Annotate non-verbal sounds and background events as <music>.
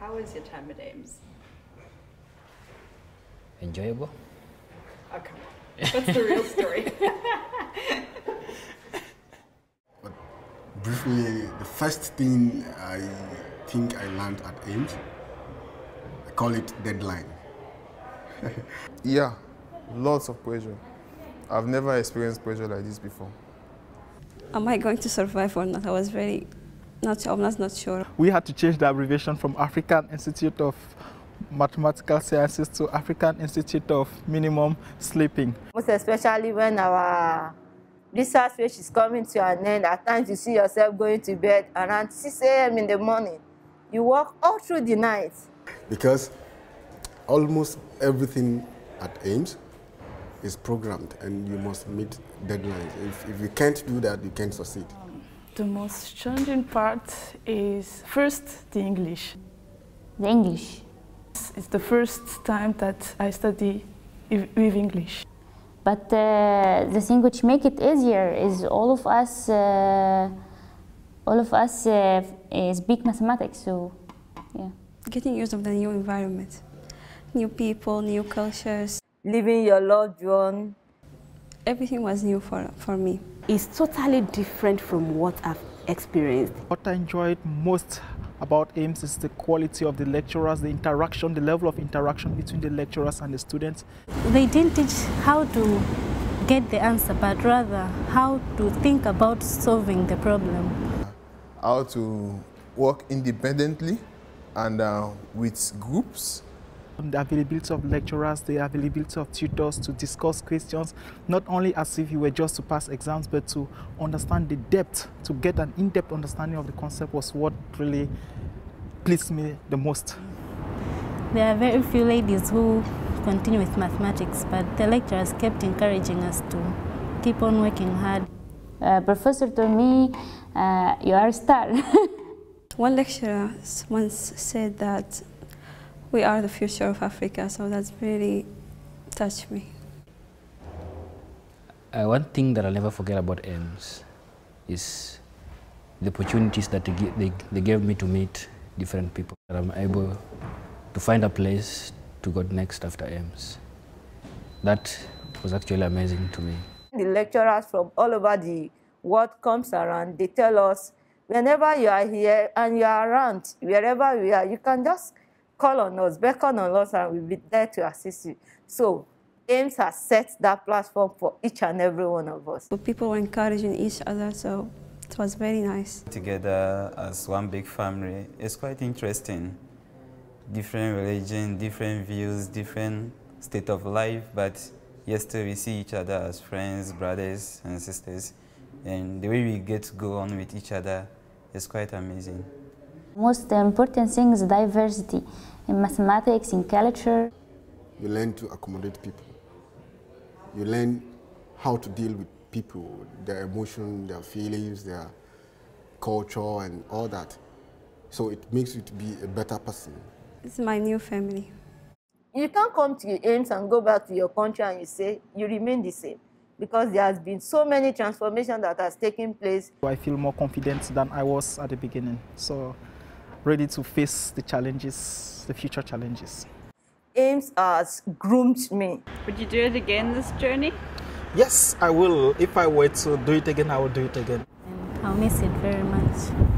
How was your time at AIMS? Enjoyable. Oh, come on. That's the real story. <laughs> But briefly, the first thing I think I learned at AIMS, I call it deadline. <laughs> Yeah, lots of pressure. I've never experienced pressure like this before. Am I going to survive or not? I was very not. I was not sure. We had to change the abbreviation from African Institute of Mathematical Sciences to African Institute of Minimum Sleeping. most especially when our research which is coming to an end. At times you see yourself going to bed around 6 a.m. in the morning. You work all through the night. Because almost everything at AIMS is programmed and you must meet deadlines. If, if you can't do that, you can't succeed. The most challenging part is first the English. The English. It's the first time that I study with English. But uh, the thing which make it easier is all of us, uh, all of us uh, speak mathematics. So, yeah. Getting used of the new environment, new people, new cultures. Living your loved one. Everything was new for, for me. It's totally different from what I've experienced. What I enjoyed most about AIMS is the quality of the lecturers, the interaction, the level of interaction between the lecturers and the students. They didn't teach how to get the answer, but rather how to think about solving the problem. How to work independently and uh, with groups. The availability of lecturers, the availability of tutors to discuss questions, not only as if you were just to pass exams, but to understand the depth, to get an in-depth understanding of the concept was what really pleased me the most. There are very few ladies who continue with mathematics, but the lecturers kept encouraging us to keep on working hard. Uh, professor told me, uh, "You are a star." <laughs> One lecturer once said that we are the future of Africa, so that's really touched me. Uh, one thing that I'll never forget about AIMS is the opportunities that they, they, they gave me to meet different people. That I'm able to find a place to go next after AIMS. That was actually amazing to me. The lecturers from all over the world comes around. They tell us, whenever you are here and you are around, wherever we are, you can just call on us, beckon on us, and we'll be there to assist you. So AIMS has set that platform for each and every one of us. So people were encouraging each other, so it was very nice. Together as one big family, it's quite interesting. Different religion, different views, different state of life, but yet still we see each other as friends, brothers and sisters. And the way we get to go on with each other is quite amazing. Most important thing is diversity in mathematics, in culture. You learn to accommodate people. You learn how to deal with people, their emotion, their feelings, their culture, and all that. So it makes you to be a better person. It's my new family. You can't come to your AIMS and go back to your country and you say you remain the same because there has been so many transformations that has taken place. I feel more confident than I was at the beginning. So ready to face the challenges, the future challenges. AIMS has groomed me. Would you do it again this journey? Yes, I will. If I were to do it again, I will do it again. I'll miss it very much.